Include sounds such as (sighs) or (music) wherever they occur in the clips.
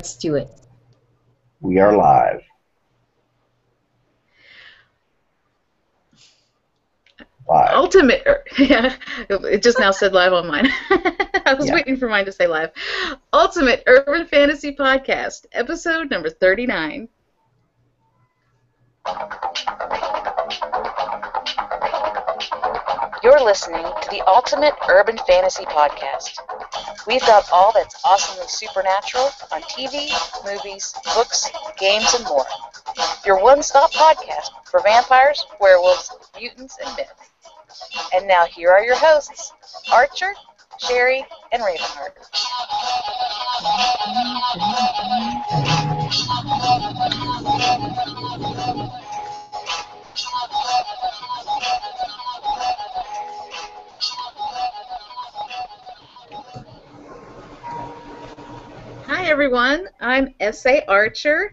Let's do it. We are live. Live. Ultimate, er, (laughs) yeah, it just now said live on mine. (laughs) I was Yeah. waiting for mine to say live. Ultimate Urban Fantasy Podcast, episode number 39. You're listening to the Ultimate Urban Fantasy Podcast. We've got all that's awesomely supernatural on TV, movies, books, games, and more. Your one stop podcast for vampires, werewolves, mutants, and myths. And now here are your hosts Archer, Sherry, and Ravynheart. Hi, everyone. I'm S.A. Archer,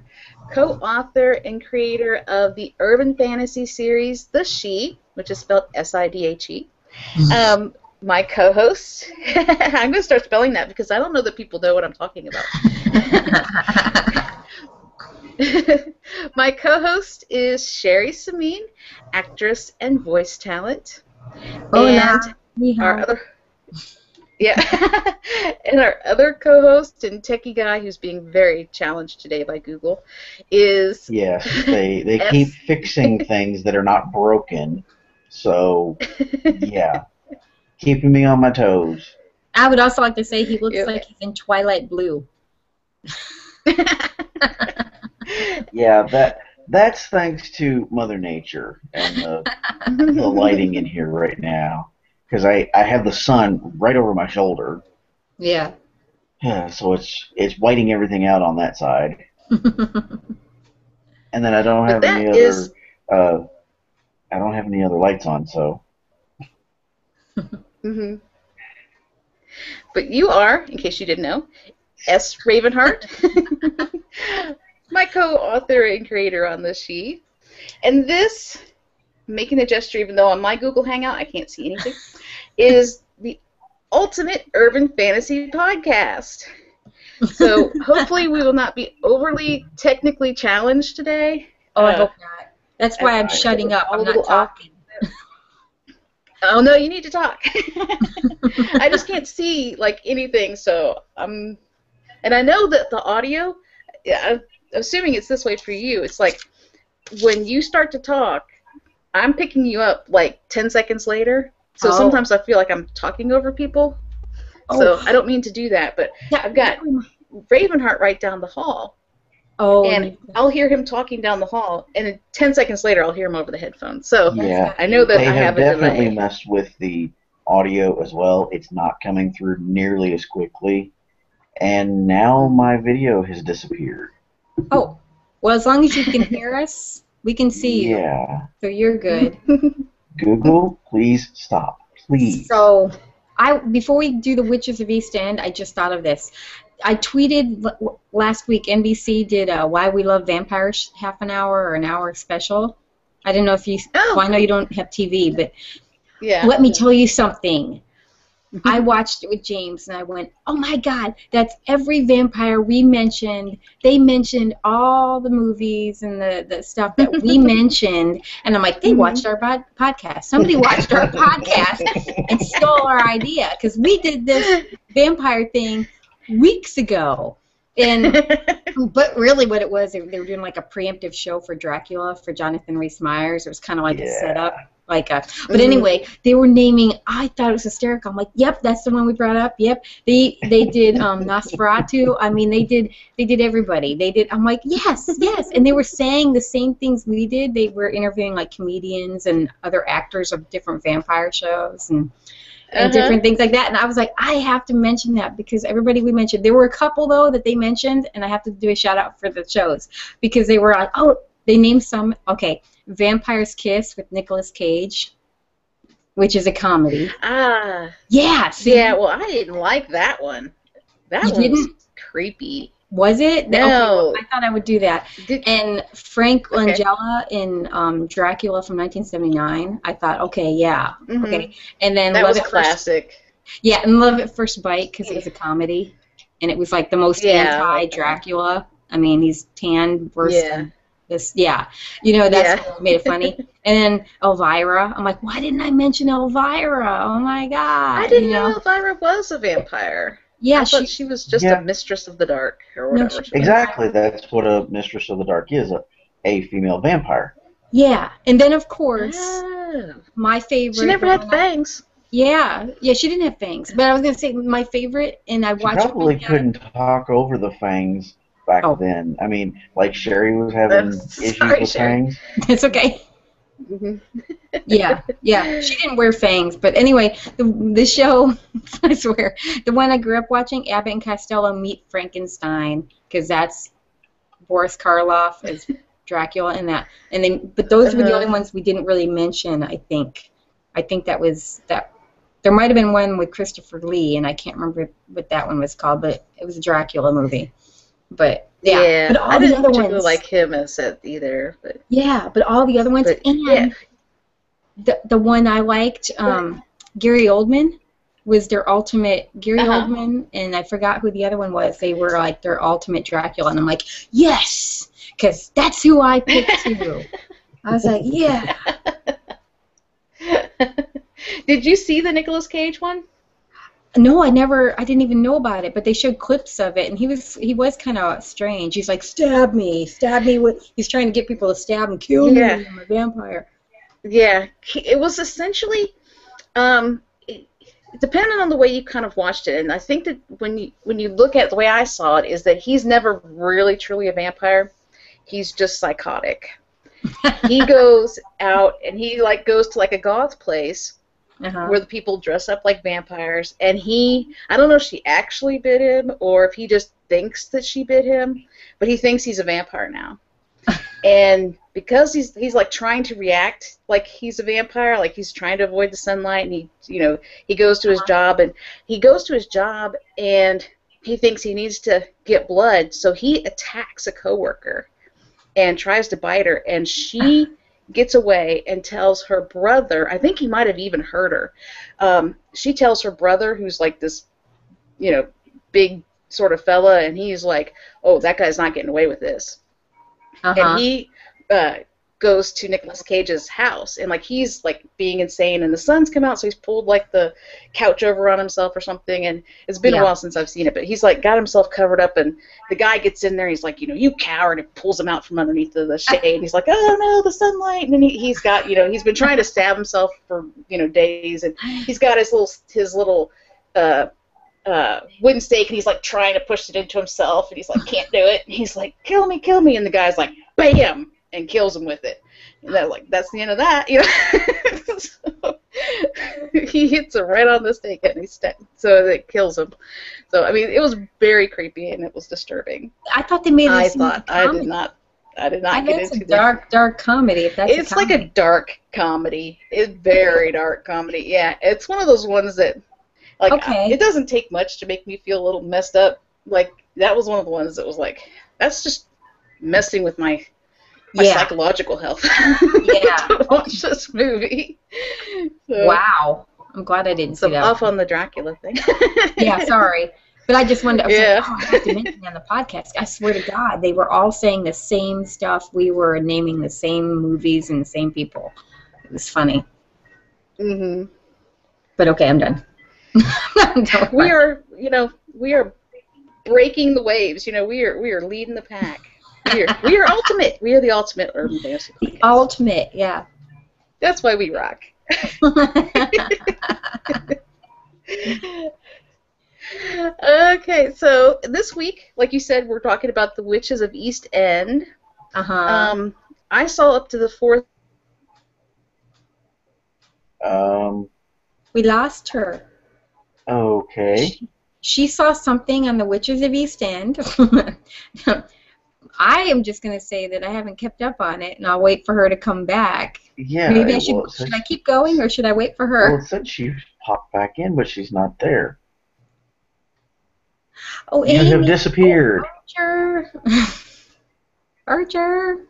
co author and creator of the urban fantasy series The Sidhe, which is spelled S I D H E. Um, my co host, (laughs) I'm going to start spelling that because I don't know that people know what I'm talking about. (laughs) (laughs) my co host is Sherry Samin, actress and voice talent. Hola. And our other yeah (laughs) and our other co-host and techie guy who's being very challenged today by google is Yes, (laughs) they they Yes. keep fixing (laughs) things that are not broken. So yeah, keeping me on my toes. I would also like to say he looks Yeah. like he's in Twilight Blue. Yeah, that that's thanks to Mother Nature and the, the lighting in here right now. Because I, I have the sun right over my shoulder, Yeah. Yeah, so it's it's whiting everything out on that side, (laughs) and then I don't have any is- other. Uh, I don't have any other lights on, so. (laughs) Hmm but you are in case you didn't know s. Ravynheart (laughs) my co-author and creator on the Sidhe and this making a gesture even though on my google hangout i can't see anything is the ultimate urban fantasy podcast so (laughs) hopefully we will not be overly technically challenged today Oh, I Uh, hope not. That's why I'm shutting up. I'm little not talking. (laughs) Oh no, you need to talk. (laughs) I just can't see like anything, so I'm. And I know that the audio. I'm assuming it's this way for you. It's like when you start to talk, I'm picking you up like ten seconds later. So Oh. sometimes I feel like I'm talking over people. So oh. I don't mean to do that, but Yeah, I've got Ravynheart right down the hall, Oh, and I'll hear him talking down the hall, and ten seconds later I'll hear him over the headphones. So yeah, I know that they I have have a definitely delay. messed with the audio as well. It's not coming through nearly as quickly, and now my video has disappeared. oh, well, as long as you can hear us, we can see you. Yeah, So you're good. (laughs) Google, please stop, please. So, I before we do the Witches of East End, I just thought of this. I tweeted l- last week. NBC did a "Why We Love Vampires" half an hour or an hour special. I don't know if you. Oh. Well, I know you don't have TV, but yeah. let me tell you something. I watched it with James and I went, oh my God, that's every vampire we mentioned. They mentioned all the movies and the, the stuff that we (laughs) mentioned. And I'm like, they Mhm. watched our pod- podcast. Somebody watched our podcast and stole our idea because we did this vampire thing weeks ago. And (laughs) but really, what it was, they, they were doing like a preemptive show for Dracula for Jonathan Rhys Meyers. It was kind of like a setup, like a. But Mhm. anyway, they were naming. I thought it was hysterical. I'm like, yep, that's the one we brought up. Yep, they they did um, Nosferatu. I mean, they did they did everybody. They did. I'm like, yes, yes, and they were saying the same things we did. They were interviewing like comedians and other actors of different vampire shows and and Uh-huh. different things like that. And I was like, I have to mention that because everybody we mentioned, there were a couple though that they mentioned, and I have to do a shout out for the shows because they were like, oh, they named some. Okay, Vampire's Kiss with Nicolas Cage, which is a comedy. Ah, Yeah, see, yeah. Well, I didn't like that one. That You one was didn't? creepy. was it? No. Okay, well, I thought I would do that. Did, And Frank Okay. Langella in um, Dracula from 1979. I thought, okay, yeah, mhm. okay. And then That Love was a at First classic. Yeah, and Love at First Bite because it was a comedy. and it was like the most Yeah. anti-Dracula. I mean, he's tan worse Yeah. than this. Yeah, you know that's Yeah. what made it funny. (laughs) and then Elvira, I'm like, why didn't I mention Elvira? Oh my god! I didn't you know Elvira was a vampire. Yeah, I she, thought she was just Yeah. a mistress of the dark or No, whatever. she- Exactly. That's what a mistress of the dark is a, a female vampire. yeah, and then of course Oh. my favorite. She never had fangs. Yeah, yeah, she didn't have fangs, but I was gonna say my favorite, and I She watched. it probably couldn't talk over the fangs back Oh. then. I mean, like Sherry was having (laughs) Uh, issues sorry, with Sherry. fangs. (laughs) It's okay. hmm (laughs) Yeah, yeah. She didn't wear fangs, but anyway, the the show, I swear, the one I grew up watching, Abbott and Costello meet Frankenstein, because that's Boris Karloff as Dracula and that, and then but those were the Uh-huh. only ones we didn't really mention. I think, I think that was that. There might have been one with Christopher Lee, and I can't remember what that one was called, but it was a Dracula movie. But yeah, but all I the didn't other ones, like him as it either. But yeah, but all the other ones, But, and yeah. the the one I liked, um, Gary Oldman, was their ultimate Gary Uh-huh. Oldman, and I forgot who the other one was. They were like their ultimate Dracula, and I'm like, yes, because that's who I picked too. I was like, (laughs) yeah. (laughs) Did you see the Nicolas Cage one? No, I never. I didn't even know about it, but they showed clips of it, and he was he was kind of strange. He's like, stab me, stab me. With he's trying to get people to stab and kill Yeah. me. I'm a vampire. Yeah, it was essentially, um, it, depending on the way you kind of watched it, and I think that when you when you look at the way I saw it, is that he's never really truly a vampire. He's just psychotic. he (laughs) goes out and he like goes to like a goth place Uh-huh. where the people dress up like vampires, and he I don't know if she actually bit him or if he just thinks that she bit him, but he thinks he's a vampire now. (laughs) and because he's he's like trying to react like he's a vampire, like he's trying to avoid the sunlight, and he you know he goes to his job and he goes to his job and he thinks he needs to get blood, so he attacks a coworker and tries to bite her, and she (laughs) gets away and tells her brother. I think he might have even heard her. Um, she tells her brother, who's like this, you know, big sort of fella, and he's like, "Oh, that guy's not getting away with this." Uh-huh. and he uh, goes to Nicolas Cage's house, and like he's like being insane, and the sun's come out, so he's pulled like the couch over on himself or something, and it's been Yeah. a while since I've seen it, but he's like got himself covered up, and the guy gets in there, he's like, you know, you coward, and pulls him out from underneath the, the (laughs) shade, and he's like, oh no, the sunlight, and then he, he's got, you know, he's been trying to stab himself for you know days, and he's got his little his little. Uh, uh, wooden stake and he's like trying to push it into himself. And he's like can't do it. And he's like kill me kill me. And the guy's like bam and kills him with it and they're like that's the end of that (laughs) you know so, (laughs) he hits him right on the stake and he sta- so it kills him so I mean it was very creepy and it was disturbing I thought they made I thought I did not I did not I get into a that dark, dark comedy. If that's it's a like a dark comedy. It's very dark comedy. Yeah, it's one of those ones that, like, Okay. it doesn't take much to make me feel a little messed up. Like that was one of the ones that was like, that's just messing with my my Yeah. psychological health. (laughs) Yeah. (laughs) watch this movie. So, Wow. I'm glad I didn't So see that. off on the Dracula thing. (laughs) yeah, sorry. But I just wanted to, Yeah. like, oh, I have to mention on the podcast. I swear to God, they were all saying the same stuff. We were naming the same movies and the same people. It was funny. hmm But okay, I'm done. I'm done. We are, you know, we are breaking the waves. You know, we are we are leading the pack. We are we are ultimate. We are the ultimate urban fantasy. the podcast. ultimate, yeah. That's why we rock. (laughs) okay, so this week, like you said, we're talking about the Witches of East End. uh-huh. Um, I saw up to the fourth. Um, we lost her. okay. She saw something on the Witches of East End. (laughs) I am just going to say that I haven't kept up on it, and I'll wait for her to come back. Yeah. Maybe I should. was- Should I keep going, or should I wait for Well, her? it said she popped back in, but she's not there. Oh, You have Amy. disappeared. Archer. Archer.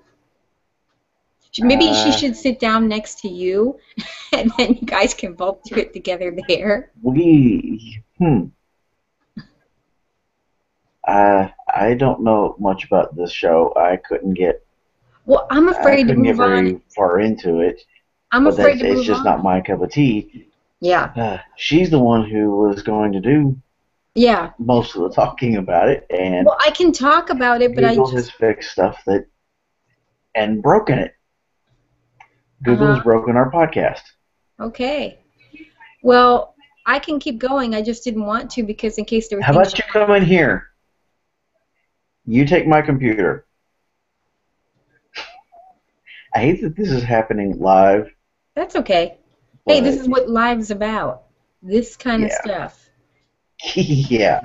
Sh- Maybe she Uh. should sit down next to you, (laughs) and then you guys can both do it together there. We. Hmm. Uh, I don't know much about this show. I couldn't get. Well, I'm I afraid to couldn't get move very on. far into it. I'm but afraid that's, to move it's just on. not my cup of tea. Yeah, Uh, she's the one who was going to do yeah. most of the talking about it, and Well, I can talk about it, but I Google just has fixed stuff that and broken it. Google has Uh-huh. broken our podcast. okay. Well, I can keep going. I just didn't want to because in case there were How about you come in here? You take my computer. I hate that this is happening live. That's okay. Hey, this is what live's about. This kind of stuff. (laughs) yeah.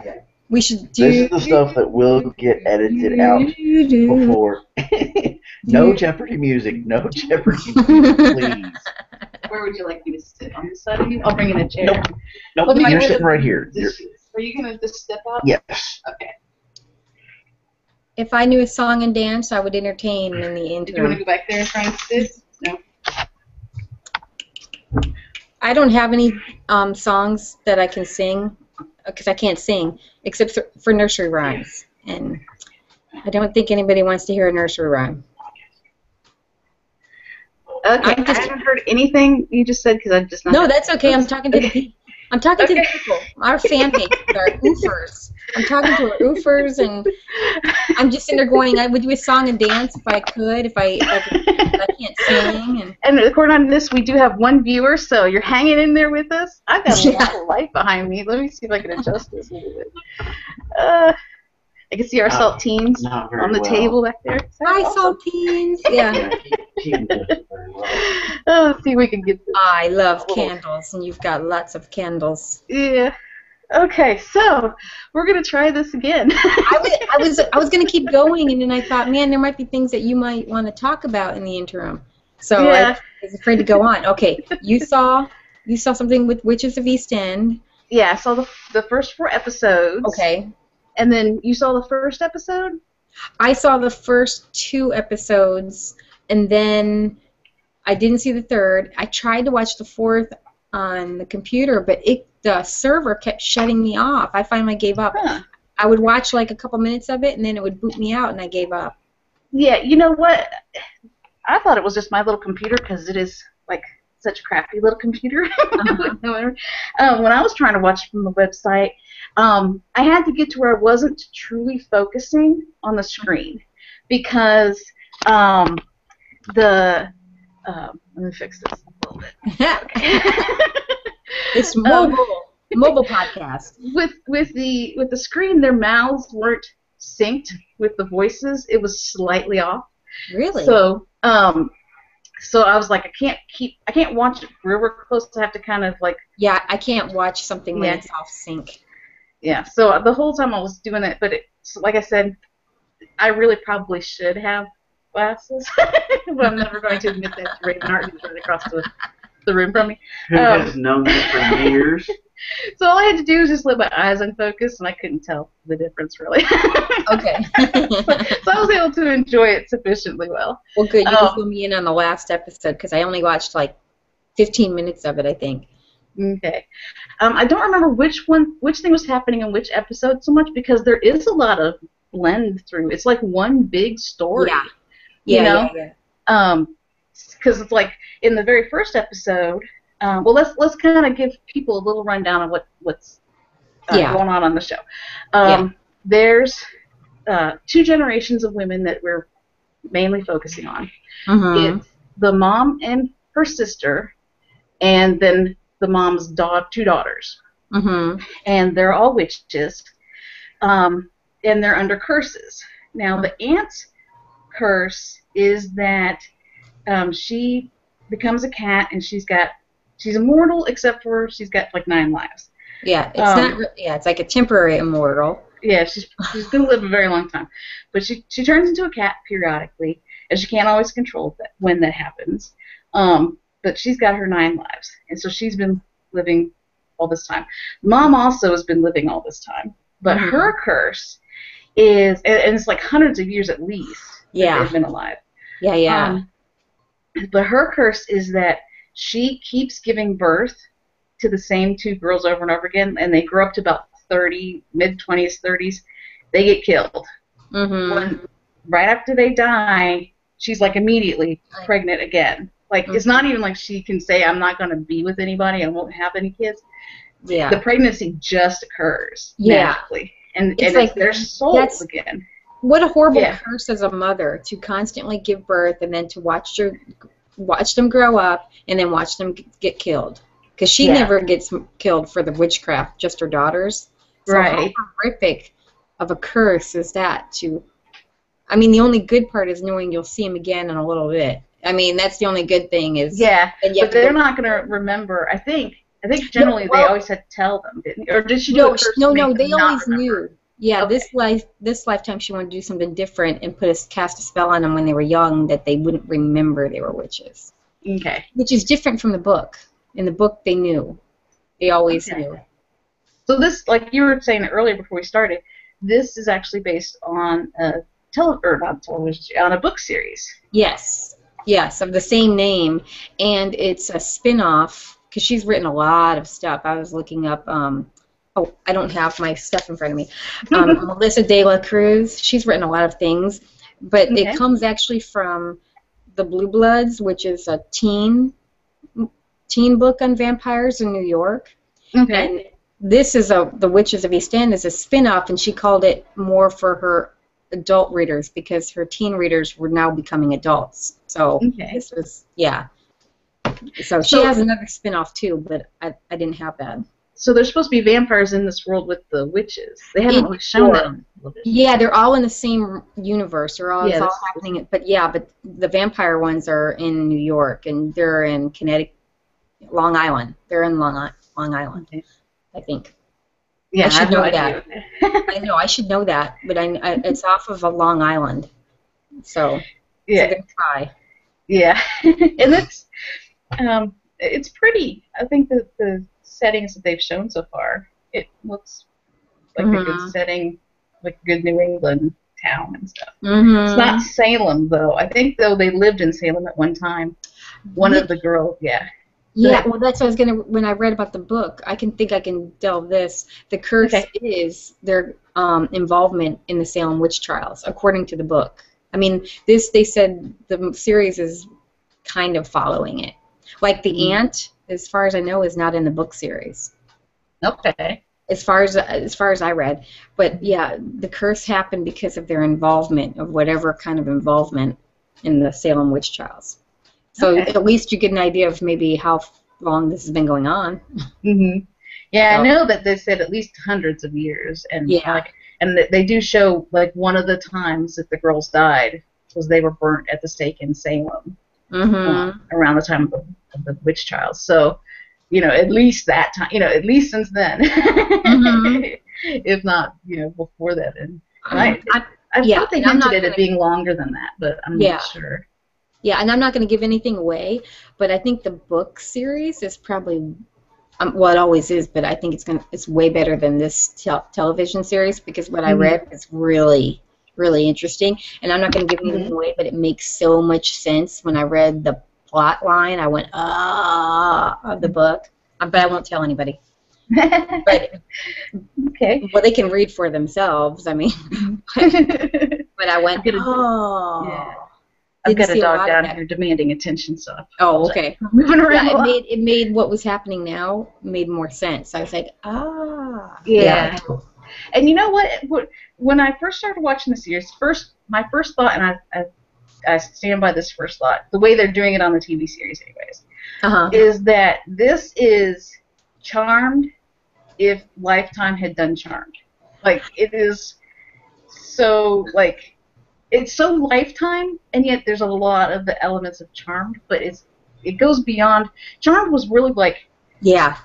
We should do. This is the stuff that will get edited out before. (laughs) no (laughs) Jeopardy music. No Jeopardy music, please. Where would you like me to sit? On the side of you? I'll bring in a chair. Nope. Nope. Let me You're get sitting right here. You're, This- Are you gonna just step out? yes. Okay. If I knew a song and dance, I would entertain in the Did you want to go back there and try? No. I don't have any um, songs that I can sing because I can't sing except for- nursery rhymes, and I don't think anybody wants to hear a nursery rhyme. Okay. I'm just- I haven't heard anything you just said because I've just not. No, that's okay. I'm talking to the people. I'm talking to the people. Our fan base, our (laughs) oofers. I'm talking to our oofers, and I'm just in there going. I would do a song and dance if I could. If I, if I, could, if I can't sing, and And according on this, we do have one viewer, so you're hanging in there with us. I've got a Yeah. lot of light behind me. Let me see if I can adjust this a little bit. Uh, I can see our Uh, saltines Not on the well. table back there. hi, saltines. (laughs) Yeah. Yeah, she didn't do it very well. Oh, let's see if we can get this. I love candles, and you've got lots of candles. Yeah. Okay, so we're gonna try this again. (laughs) I was, I was, I was gonna keep going, and then I thought, man, there might be things that you might want to talk about in the interim. So Yeah. I was afraid to go on. Okay, you (laughs) saw, you saw something with Witches of East End. yeah, I saw the the first four episodes. Okay, And then you saw the first episode. I saw the first two episodes, and then I didn't see the third. I tried to watch the fourth on the computer, but it the server kept shutting me off. I finally gave up. Huh. I would watch like a couple minutes of it, and then it would boot me out, and I gave up. Yeah, you know what? I thought it was just my little computer because it is like such a crappy little computer. (laughs) (laughs) um, when I was trying to watch from the website, um, I had to get to where I wasn't truly focusing on the screen because um, the um, let me fix this a little bit. (laughs) It's Um, mobile, mobile (laughs) podcast. with with the with the screen, their mouths weren't synced with the voices. It was slightly off. Really? So, um, so I was like, I can't keep, I can't watch it real, real close. I have to kind of like, yeah, I can't watch something when Yeah. it's off sync. yeah. So the whole time I was doing it, but it, so like I said, I really probably should have glasses, (laughs) but I'm never going to admit that to Ravynheart, who's right across the, the room from me. Who Um, has known this for years? (laughs) So all I had to do was just let my eyes unfocus, and I couldn't tell the difference really. (laughs) Okay. so I was able to enjoy it sufficiently well. well, good. You Oh. can fill me in on the last episode because I only watched like 15 minutes of it, I think. Okay. Um, I don't remember which one, which thing was happening in which episode so much because there is a lot of blend through. It's like one big story. Yeah. You Yeah, know? yeah, yeah. Um, because it's like in the very first episode. Um, well, let's let's kind of give people a little rundown of what what's uh, Yeah. going on on the show. Um, There's uh, two generations of women that we're mainly focusing on. Mhm. It's the mom and her sister, and then the mom's dog, two daughters. Mhm. and they're all witches, um, and they're under curses. Now, the aunt's curse is that um, she becomes a cat, and she's got she's immortal except for she's got like nine lives. Yeah, it's Um, not. Re- yeah, it's like a temporary immortal. Yeah, she's she's gonna live a very long time, but she she turns into a cat periodically, and she can't always control that when that happens. Um, but she's got her nine lives, and so she's been living all this time. Mom also has been living all this time, but Mhm. her curse is, and, and it's like hundreds of years at least. that Yeah. they've been alive. Yeah, yeah. Um, but her curse is that she keeps giving birth to the same two girls over and over again, and they grow up to about 30, mid 20s, 30s, they get killed. Mm-hmm. When right after they die, she's like immediately pregnant again. Like it's not even like she can say I'm not going to be with anybody I won't have any kids. Yeah. The pregnancy just occurs Yeah. magically, and It's and like- it's their souls that's- again. What a horrible Yeah. curse as a mother to constantly give birth and then to watch your watch them grow up and then watch them get killed because she Yeah. never gets killed for the witchcraft just her daughters so Right. how horrific of a curse is that to i mean the only good part is knowing you'll see him again in a little bit i mean that's the only good thing is Yeah, and but they're not going to remember. I think. I think generally well- they always had to tell them, didn't? Or did she no, it sh- first no, no. They always remember? knew. Yeah, Okay. this life, this lifetime, she wanted to do something different and put a cast a spell on them when they were young that they wouldn't remember they were witches, Okay. which is different from the book. In the book, they knew. They always Okay. knew. So this, like you were saying earlier before we started, this is actually based on a tele or not television on a book series. Yes, yes, of the same name, and it's a spin-off because she's written a lot of stuff. I was looking up. Um, oh, I don't have my stuff in front of me. (laughs) Um, Melissa De La Cruz. She's written a lot of things, but Okay. it comes actually from the Blue Bloods, which is a teen teen book on vampires in New York. Okay. And this is a The Witches of East End is a spin-off, and she called it more for her adult readers because her teen readers were now becoming adults. So Okay. this was yeah. So she So- has another spin-off too, but I, I didn't have that. So there's supposed to be vampires in this world with the witches. They haven't really shown New that. York. on television. Yeah, they're all in the same universe. They're all, Yeah, it's all happening. But yeah, but the vampire ones are in New York, and they're in Connecticut, Long Island. They're in Long, Long Island, Okay. I think. Yeah, I should no know idea. I know I should know that, but I, I it's off of a Long Island, so yeah. Gonna try. Yeah, (laughs) and it's um, it's pretty. I think that the settings that they've shown so far, it looks like a Mhm. good setting, like a good New England town and stuff. Mm-hmm. It's not Salem though. I think though they lived in Salem at one time. One of the girls, yeah. Yeah, well, that's what I was gonna. When I read about the book, I can think I can delve this. The curse Okay. is their um, involvement in the Salem witch trials, according to the book. I mean, this they said the series is kind of following it. Like the Mhm. ant, as far as I know, is not in the book series. Okay. As far as as far as I read, but yeah, the curse happened because of their involvement of whatever kind of involvement in the Salem witch trials. So Okay. at least you get an idea of maybe how long this has been going on. Mm-hmm. Yeah, So- I know that they said at least hundreds of years, and Yeah. like, and they do show like one of the times that the girls died was they were burnt at the stake in Salem Mm-hmm. uh, around the time of the, of the witch trials. So, you know, at least that time, you know, at least since then, Mhm. (laughs) if not, you know, before that. And I, Right. I Yeah, thought they hinted at gonna- it being longer than that, but I'm Yeah. not sure. yeah, and I'm not going to give anything away, but I think the book series is probably, um, well, it always is, but I think it's going to it's way better than this tel- television series because what I Mhm. read is really, really interesting, and I'm not going to give anything Mm-hmm. away, but it makes so much sense when I read the plot line. I went ah of the book, um, but I won't tell anybody. (laughs) But okay. well, they can read for themselves. I mean, (laughs) but I went oh. yeah. I've got a see a dog down here demanding attention, so Oh, okay. (laughs) moving around. Yeah, it made it made what was happening now made more sense. I was like, ah. Yeah. And you know what? When I first started watching the series, first my first thought, and I, I, I stand by this first thought, the way they're doing it on the TV series, anyways, Uh huh. is that this is Charmed if Lifetime had done Charmed. Like it is so like it's so Lifetime, and yet there's a lot of the elements of Charmed, but it's it goes beyond. Charmed was really like Yeah.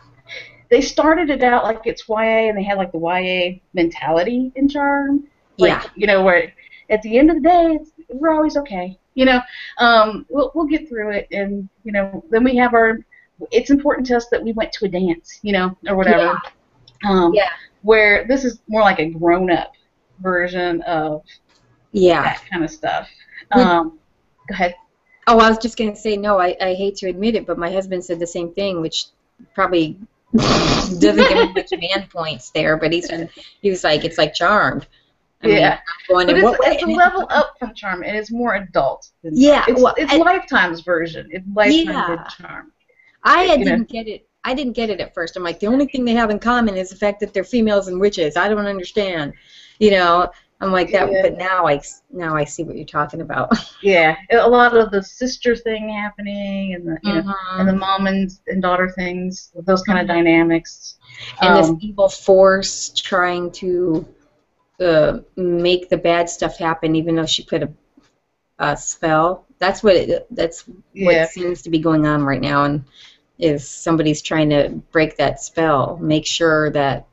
They started it out like it's YA and they had like the YA mentality in Charm. Like, Yeah. You know, where at the end of the day, it's, we're always okay. You know, um, we'll, we'll get through it. And, you know, then we have our, it's important to us that we went to a dance, you know, or whatever. Um, Yeah. Where this is more like a grown up version of Yeah. that kind of stuff. Would- Um, go ahead. Oh, I was just gonna say no. I, I hate to admit it, but my husband said the same thing, which probably doesn't give him much man points there. But he said he was like, it's like Charmed. I Yeah. I'm going But in it's, it's a level up from Charm, it's more adult. Than Yeah, It's, well, it's I- Lifetime's version. It's Lifetime Yeah. did Charm. I you didn't get it. I didn't get it at first. I'm like, the only thing they have in common is the fact that they're females and witches. I don't understand. You know, I'm like that. Yeah. But now I now I see what you're talking about. (laughs) Yeah, a lot of the sister thing happening, and the you know, Mhm. and the mom and, and daughter things, those kind of Mhm. dynamics. and Um, this evil force trying to uh, make the bad stuff happen, even though she put a, a spell. That's what it, that's Yeah. what seems to be going on right now, and is somebody's trying to break that spell, make sure that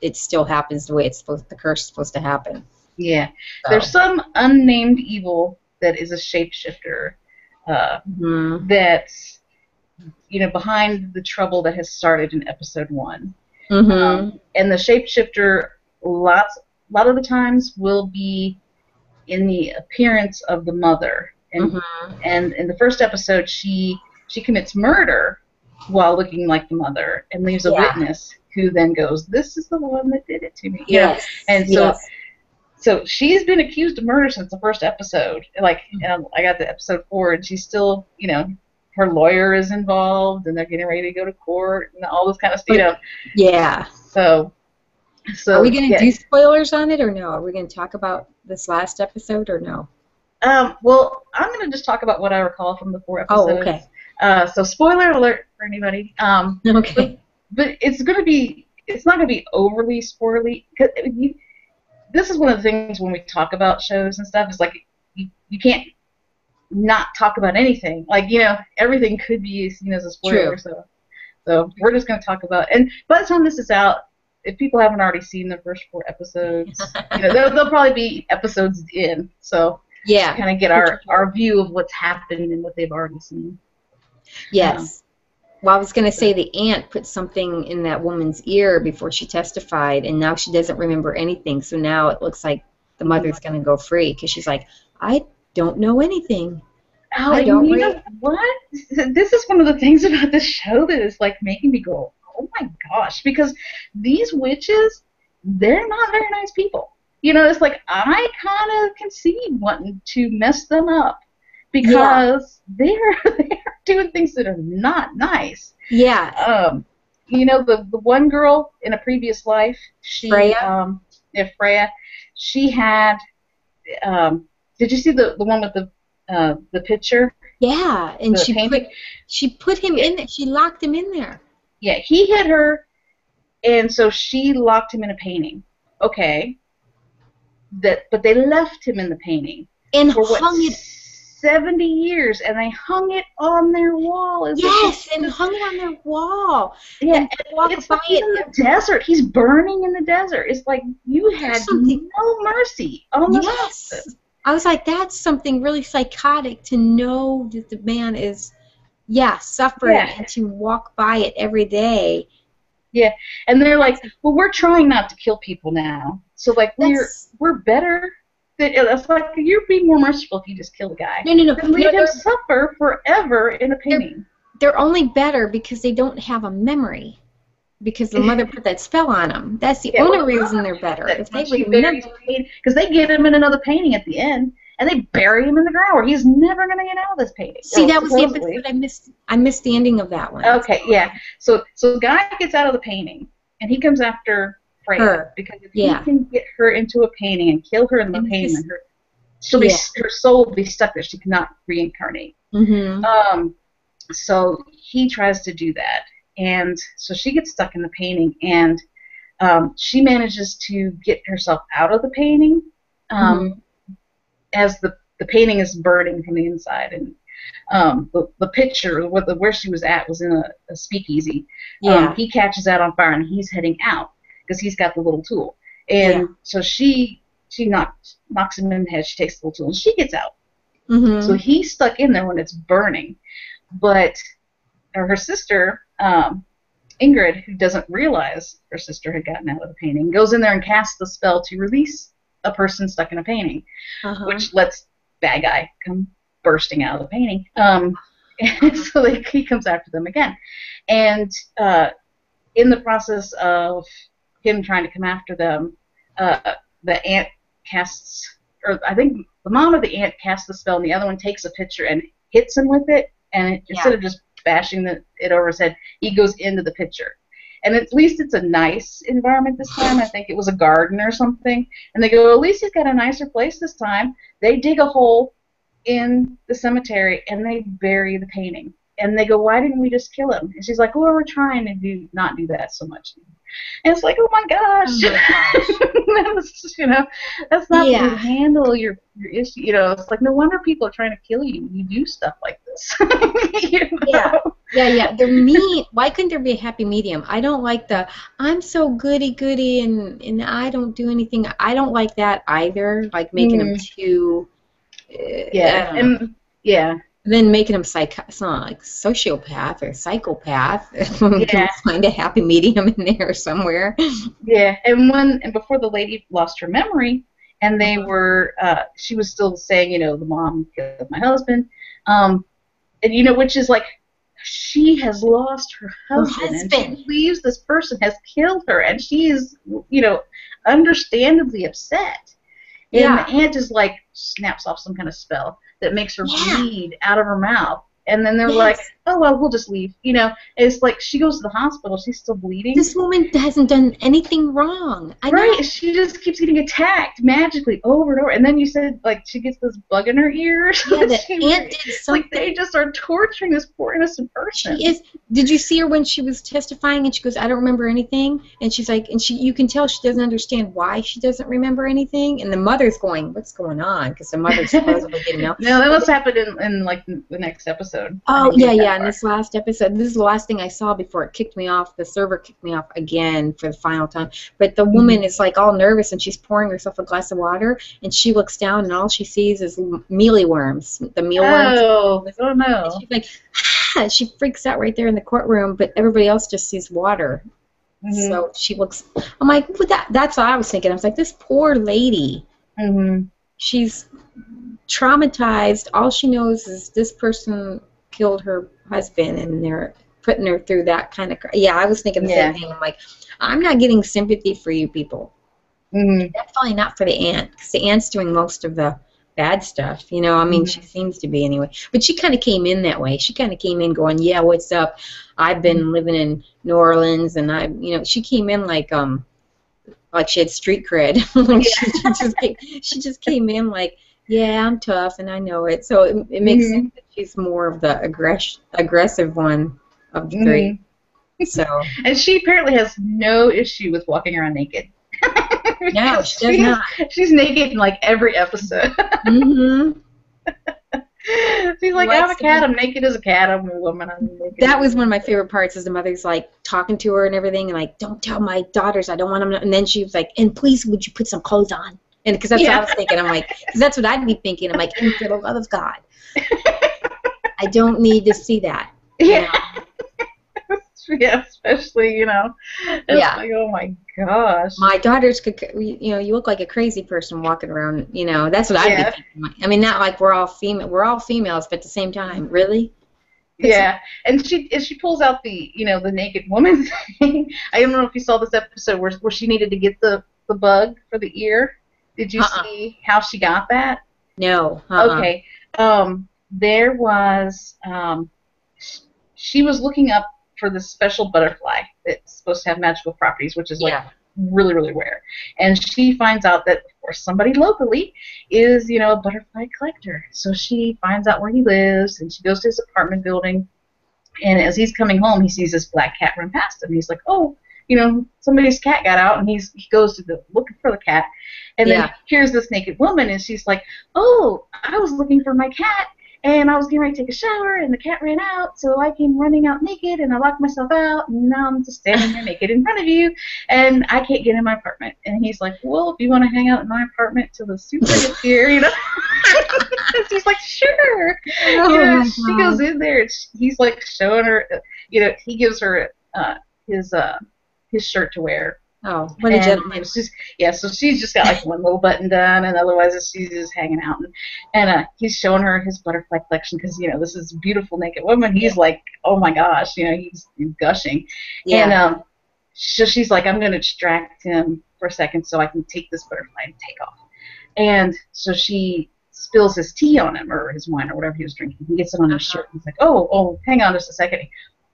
it still happens the way it's supposed. The curse is supposed to happen. Yeah, So, there's some unnamed evil that is a shapeshifter uh, mhm, that's you know behind the trouble that has started in episode one. mhm, Um, and the shapeshifter, lots, a lot of the times, will be in the appearance of the mother. And mhm. and in the first episode, she she commits murder while looking like the mother and leaves a Yeah. witness who then goes, "This is the one that did it to me." You know? Yes. And so yes. so she's been accused of murder since the first episode. Like, and I got to episode four, and she's still, you know, her lawyer is involved, and they're getting ready to go to court, and all this kind of stuff. You know, yeah. so. So Are we going to yeah. do spoilers on it or no? Are we going to talk about this last episode or no? Um, well, I'm going to just talk about what I recall from the four episodes. Oh, okay. Uh, so spoiler alert for anybody. Um, (laughs) Okay. But it's going to be it's not going to be overly you, this is one of the things when we talk about shows and stuff. Is like you, you can't not talk about anything. Like you know everything could be seen as a spoiler. True. So so we're just going to talk about. And by the time this is out, if people haven't already seen the first four episodes, you know they'll, they'll probably be episodes in. So Yeah. kind of get our our view of what's happened and what they've already seen. Yes. Well, I was going to say the aunt put something in that woman's ear before she testified, and now she doesn't remember anything. So now it looks like the oh mother's going to go free because she's like, I don't know anything. Oh, I don't you know what? This is one of the things about this show that is like making me go, oh my gosh, because these witches, they're not very nice people. You know, it's like I kind of can see wanting to mess them up because (laughs) they're they're doing things that are not nice. Yeah. Um, you know, the the one girl in a previous life, she Freya? um, yeah, Freya, she had. Um, did you see the the one with the uh, the picture? Yeah. And The she painting? put she put him in there. She locked him in there. Yeah, he hit her, and so she locked him in a painting. Okay. That, but they left him in the painting And hung it. Seventy years, and they hung it on their wall. As Yes, and hung it on their wall. yeah, and walk it's by he's it in the desert. He's burning in the desert. It's like you had something- no mercy. Almost Yes. I was like, that's something really psychotic to know that the man is, yeah, suffering Yeah. and to walk by it every day. Yeah, and they're like, well, we're trying not to kill people now. So like we're we're better. That- It's like you're being more merciful if you just kill the guy. no, no, no. Leave no him they're, suffer forever in a painting. they're only better because they don't have a memory. Because the mother put that spell on them. That's the Yeah, only well, reason they're better. If they remember, because they get him in another painting at the end, and they bury him in the ground where he's never gonna get out of this painting. see, Well, that was the supposedly. episode I missed. I missed the ending of that one. Okay, yeah. So so the guy gets out of the painting, and he comes after Freya Her. because if Yeah. he can get her into a painting and kill her in the And painting, her she'll be Yeah. her soul will be stuck there. She cannot reincarnate. Mm-hmm. Um, so he tries to do that, and so she gets stuck in the painting, and um, she manages to get herself out of the painting um, as the the painting is burning from the inside, and um, the the picture, what the where she was at, was in a, a speakeasy. Yeah. Um, he catches that on fire, and he's heading out because he's got the little tool, and Yeah. so she she knocks knocks him in the head. She takes the little tool, and she gets out. mm-hmm. So he's stuck in there when it's burning. But or her sister, um, Ingrid, who doesn't realize her sister had gotten out of the painting, goes in there and casts the spell to release a person stuck in a painting, uh-huh. which lets bad guy come bursting out of the painting. Um, (laughs) and so they, he comes after them again. And uh, in the process of him trying to come after them, uh, the aunt casts, or I think the mom of the aunt casts the spell, and the other one takes a picture and hits him with it, and it, instead of just bashing the, it over his head, he goes into the picture. And at least it's a nice environment this time. I think it was a garden or something. And they go, at least he's got a nicer place this time. They dig a hole in the cemetery and they bury the painting. And they go, why didn't we just kill him? And she's like, well, we're trying to do not do that so much. And it's like, oh my gosh, Oh my gosh. (laughs) that's, you know, that's not Yeah. how you handle your your issue. You know, it's like no wonder people are trying to kill you. You do stuff like this. (laughs) you know? Yeah. Yeah, yeah. They're mean. Why couldn't there be a happy medium? I don't like the I'm so goody goody and and I don't do anything. I don't like that either. Like making them too. Uh, Yeah, I don't know. and yeah, then making them psych, like sociopath or psychopath. (laughs) Yeah. find a happy medium in there somewhere. yeah. And when and before the lady lost her memory, and they Uh-huh. were, uh, she was still saying, you know, the mom killed my husband, um, and you know, which is like. She has lost her Her husband, and husband. she believes this person has killed her, and she's, you know, understandably upset. And Yeah. the aunt just like snaps off some kind of spell that makes her Yeah. bleed out of her mouth. And then they're Yes. like, oh, well, we'll just leave. You know, it's like she goes to the hospital, she's still bleeding. This woman hasn't done anything wrong. I know. right, she just keeps getting attacked magically over and over. And then you said, like, she gets this bug in her ear. (laughs) Yeah, the She- aunt did something. like they just are torturing this poor innocent person. She is. Did you see her when she was testifying and she goes, "I don't remember anything," and she's like, and she, you can tell she doesn't understand why she doesn't remember anything, and the mother's going, "What's going on?" Because the mother (laughs) supposedly didn't know. No, that must happen in, in like the next episode. Oh yeah, yeah. In this last episode, this is the last thing I saw before it kicked me off. The server kicked me off again for the final time. But the woman is like all nervous and she's pouring herself a glass of water, and she looks down and all she sees is mealy worms, the mealworms. Oh, oh And no. she's like, ah, she freaks out right there in the courtroom, but everybody else just sees water. Mhm. So she looks. I'm like, that? That's what I was thinking. I was like, this poor lady. Mhm. She's traumatized. All she knows is this person killed her husband, and they're putting her through that kind of. cr- Yeah, I was thinking the Yeah. same thing. I'm like, I'm not getting sympathy for you people. Mhm. Definitely not for the aunt, because the aunt's doing most of the bad stuff. You know, I mean, she seems to be anyway. But she kind of came in that way. She kind of came in going, "Yeah, what's up? I've been living in New Orleans, and I, you know, she came in like um, like she had street cred. (laughs) like she, she just came, she just came in like, yeah, I'm tough, and I know it. So it, it makes Mhm. sense she's more of the aggress- aggressive one of the 3 So (laughs) And she apparently has no issue with walking around naked. (laughs) no, she does She's- not. She's naked in like every episode. mm-hmm. (laughs) She's like, I'm a cat. I'm naked as a cat. I'm a woman. I'm naked. That was one of my favorite parts. Is the mother's like talking to her and everything, and like, don't tell my daughters. I don't want them. To, and then she was like, and please, would you put some clothes on? And because that's what I Yeah. was thinking. I'm like, because that's what I'd be thinking. I'm like, and for the love of God, I don't need to see that. (laughs) Yeah. (laughs) yeah, especially you know. It's Yeah. like, oh my gosh. My daughters could, you know, you look like a crazy person walking around. You know, that's what I'd Yeah. be thinking. I mean, not like we're all female. We're all females, but at the same time, really. Yeah, and she and she pulls out the you know the naked woman (laughs) thing. I don't know if you saw this episode where where she needed to get the the bug for the ear. Did you Uh-uh. see how she got that? No. Uh-uh. Okay. Um, there was um, she was looking up for this special butterfly that's supposed to have magical properties, which is like Yeah. really really rare. And she finds out that of course somebody locally is you know a butterfly collector. So she finds out where he lives and she goes to his apartment building. And as he's coming home, he sees this black cat run past him. He's like, oh. You know, somebody's cat got out, and he's he goes to the looking for the cat, and then here's this naked woman, and she's like, "Oh, I was looking for my cat, and I was getting ready to take a shower, and the cat ran out, so I came running out naked, and I locked myself out, and now I'm just standing there naked in front of you, and I can't get in my apartment." And he's like, "Well, if you want to hang out in my apartment till the super gets (laughs) here, you know." (laughs) And she's like, "Sure." Oh you know, she God. goes in there, and sh- he's like showing her, uh, you know, he gives her uh, his uh, his shirt to wear, Oh, what a gentleman. just yeah, so she's just got like one little button done, and otherwise she's just hanging out. And, and uh, he's showing her his butterfly collection because you know this is a beautiful naked woman. He's like, oh my gosh, you know, he's, he's gushing. Yeah. And um, so she's like, I'm gonna distract him for a second so I can take this butterfly and take off. And so she spills his tea on him or his wine or whatever he was drinking. He gets it on his Uh-huh. shirt. He's like, oh, oh, hang on just a second.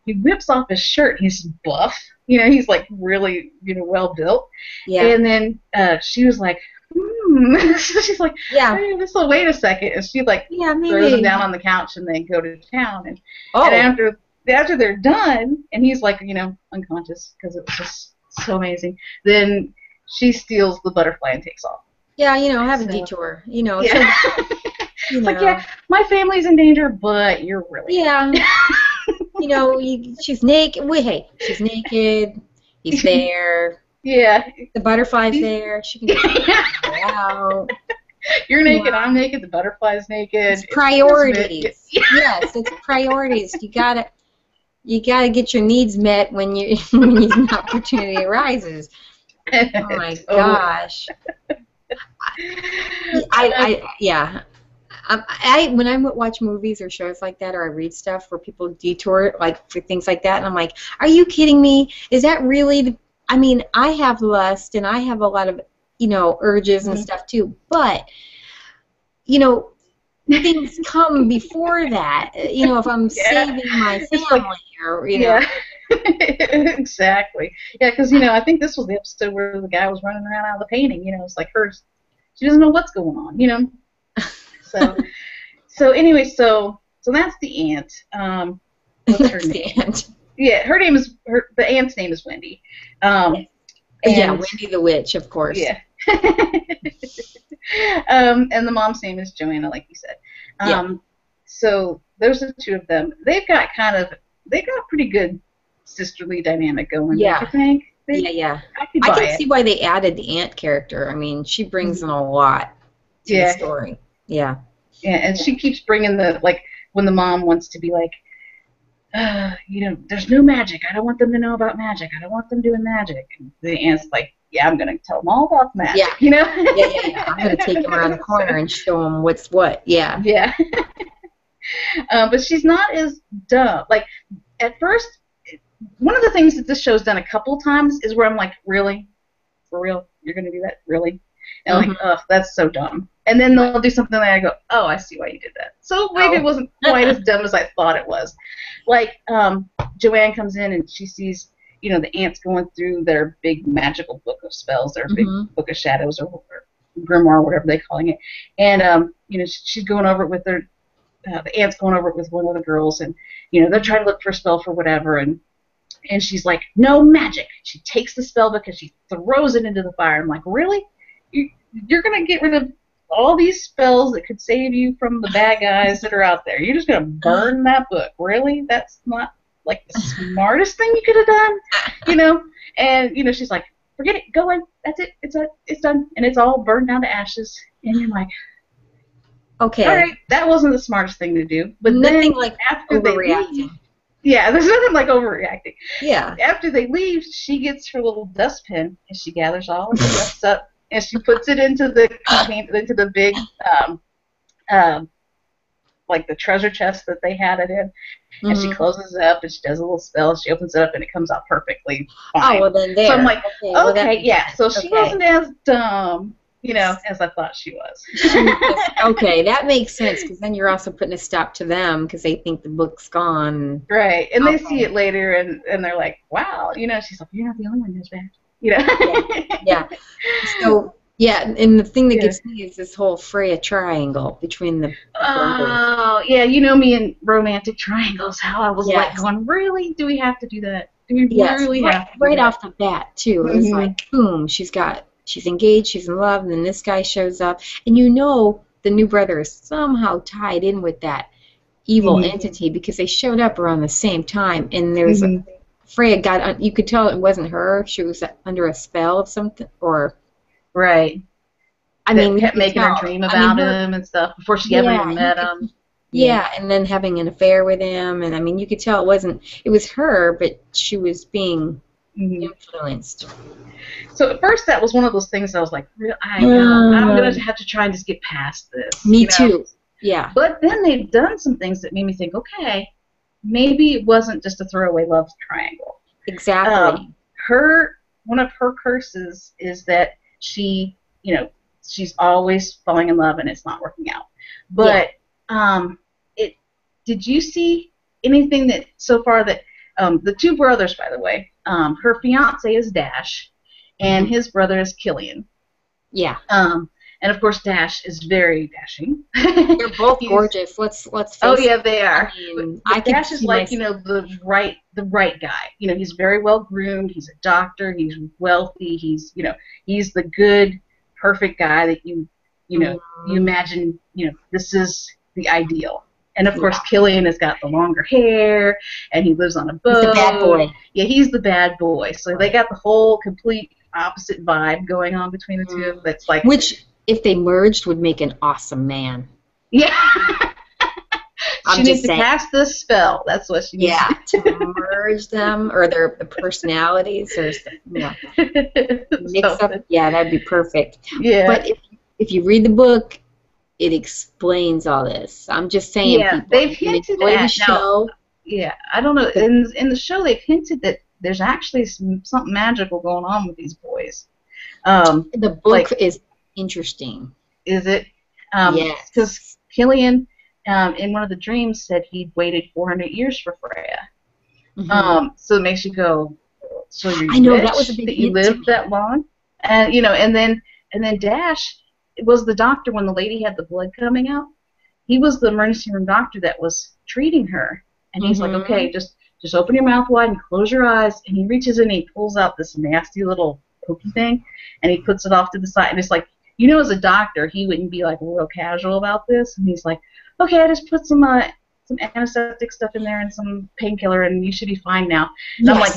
He whips off his shirt. He's buff. You know, he's like really, you know, well built. Yeah. And then uh, she was like, hmm. (laughs) so she's like, yeah. hey, this will wait a second. And she like Yeah, maybe. throws him down on the couch and they go to town. And, oh. and after after they're done, and he's like, you know, unconscious because it was just so amazing. Then she steals the butterfly and takes off. yeah, you know, have a detour. You know, Yeah. so, (laughs) you know. like, yeah, my family's in danger, but you're really. Yeah. (laughs) you know, you, she's naked. Wait, hey, she's naked. He's (laughs) there. Yeah. The butterfly's there. She can (laughs) go out. you're naked. Wow. I'm naked. The butterfly's naked. It's It's priorities. Yeah. yes, it's (laughs) priorities. You gotta, you gotta get your needs met when you when an opportunity arises. Oh my gosh. I, I yeah. Um, I when I watch movies or shows like that, or I read stuff where people detour like for things like that, and I'm like, "Are you kidding me? Is that really?" The, I mean, I have lust and I have a lot of you know urges and Mhm. stuff too, but you know, things come before that. You know, if I'm (laughs) Yeah. saving my family or you know, Yeah. (laughs) exactly. Yeah, because you know, I think this was the episode where the guy was running around out of the painting. You know, it's like hers. She doesn't know what's going on. You know. So, so anyway, so so that's the aunt. Um, what's her name? end. Yeah, her name is her. The aunt's name is Wendy. Um, Yeah, Wendy the witch, of course. Yeah. (laughs) um, and the mom's name is Joanna, like you said. Yeah. Um, so those are the two of them. They've got kind of they've got a pretty good sisterly dynamic going. Yeah. don't think? They, Yeah, yeah. I I can it. see why they added the aunt character. I mean, she brings in a lot to Yeah. the story. Yeah. Yeah, and she keeps bringing the like when the mom wants to be like, uh, you know, there's no magic. I don't want them to know about magic. I don't want them doing magic. And the aunt's like, yeah, I'm gonna tell them all about magic. Yeah. You know. Yeah, yeah, yeah. I'm gonna take him around the corner and show him what's what. Yeah. Yeah. (laughs) um, but she's not as dumb. Like at first, one of the things that this show's done a couple times is where I'm like, really, for real, you're gonna do that, really? And I'm like, ugh, that's so dumb. And then they'll do something like I go, oh, I see why you did that. So maybe Oh. it wasn't quite as dumb as I thought it was. Like um, Joanne comes in and she sees, you know, the aunt's going through their big magical book of spells, their big Mhm. book of shadows or, or grimoire, whatever they're calling it. And um, you know, she's going over it with her. Uh, the aunt's going over it with one of the girls, and you know, they're trying to look for a spell for whatever, and and she's like, no magic. She takes the spell book and she throws it into the fire. I'm like, really? You, you're gonna get rid of all these spells that could save you from the bad guys that are out there. You're just gonna burn (sighs) that book. Really? That's not like the smartest thing you could have done, (laughs) you know? And you know, she's like, forget it. Go in. That's it. It's a, it's done, and it's all burned down to ashes. And you're like, Okay. all right, that wasn't the smartest thing to do. But Nothing then like after they overreacting. leave, yeah, there's nothing like overreacting. Yeah. After they leave, she gets her little dustpan and she gathers all the dust (laughs) up and she puts it into the into the big um, um, like the treasure chest that they had it in, and she Mhm. closes it up and she does a little spell. She opens it up and it comes out perfectly fine. Oh well, then there. So I'm like, okay, well, that yeah. So she Okay. wasn't as dumb, you know, as I thought she was. (laughs) Okay, that makes sense because then you're also putting a stop to them because they think the book's gone. Right, and they see it later, and and they're like, "Wow," you know. She's like, "You're not the only one who's bad," you know. Yeah. So yeah, and the thing that Yeah. gets me is this whole Freya triangle between the. Oh, yeah, you know me in romantic triangles. How I was like going, really? Do we have to do that? Do we Yes, really right, have to? right off the bat too. It was Mhm. like boom, she's got she's engaged, she's in love, and then this guy shows up, and you know the new brother is somehow tied in with that evil Mhm. entity because they showed up around the same time, and there's Mhm. Freya got un- you could tell it wasn't her. She was under a spell of something, or Right. I That mean, kept making her dream I about mean, her- him and stuff before she ever even met could- him. Yeah, and then having an affair with him, and I mean, you could tell it wasn't. It was her, but she was being Mhm. influenced. So at first, that was one of those things I was like, "Real- I, I'm Mm. gonna have to try and just get past this. Me you know? too. Yeah. But then they've done some things that made me think, okay, maybe it wasn't just a throwaway love triangle. Exactly. Um, her one of her curses is that she, you know, she's always falling in love and it's not working out. But um, it did you see anything that so far that um, the two brothers, by the way, um, her fiance is Dash, and his brother is Killian. Yeah. Um, and of course, Dash is very dashing. They're both (laughs) gorgeous. Let's let's Oh yeah, they are. I mean, I Dash is like myself- you know the right the right guy. You know he's very well groomed. He's a doctor. He's wealthy. He's you know he's the good, perfect guy that you you know mm-hmm. you imagine. You know this is the ideal. And of course, Killian has got the longer hair, and he lives on a boat. He's the bad boy. Yeah, he's the bad boy. So they got the whole complete opposite vibe going on between the two. That's like Which, if they merged, would make an awesome man. yeah. (laughs) I'm she needs to saying. cast this spell. That's what she needs Yeah, to merge them or their personalities or yeah, (laughs) to mix up. Yeah, that'd be perfect. Yeah. But if, if you read the book, it explains all this. I'm just saying, Yeah, people, they've hinted at- the now- yeah, I don't know. In in the show, they've hinted that there's actually some, something magical going on with these boys. Um, the book like- is interesting. is it? Um, yes. Because Killian, um, in one of the dreams, said he'd waited 400 years for Freya. Mhm. Um, so it makes you go, so you're I know, that was a big that you lived that long, and you know, and then and then Dash was the doctor when the lady had the blood coming out. He was the emergency room doctor that was treating her, and he's Mhm. like, okay, just just open your mouth wide and close your eyes. And he reaches in, and he pulls out this nasty little pokey thing, and he puts it off to the side, and it's like. You know, as a doctor, he wouldn't be like real casual about this, and he's like, "Okay, I just put some uh, some antiseptic stuff in there and some painkiller, and you should be fine now." And I'm like,